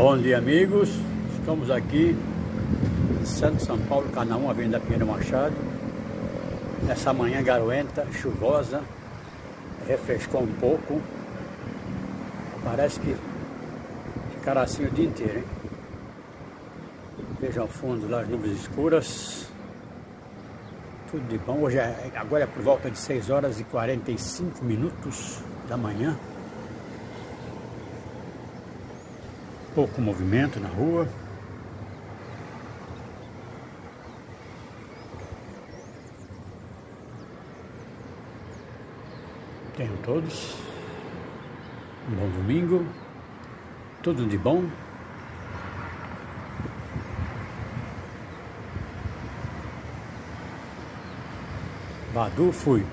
Bom dia amigos, estamos aqui em Santo São Paulo, Canaã, Avenida Pinheiro Machado. Nessa manhã garoenta, chuvosa Refrescou um pouco. Parece que ficará assim o dia inteiro, hein? Veja ao fundo lá as nuvens escuras. Tudo de bom, hoje é, agora é por volta de 6 horas e 45 minutos da manhã pouco movimento na rua. Tenham todos um bom domingo, tudo de bom. Badu, fui.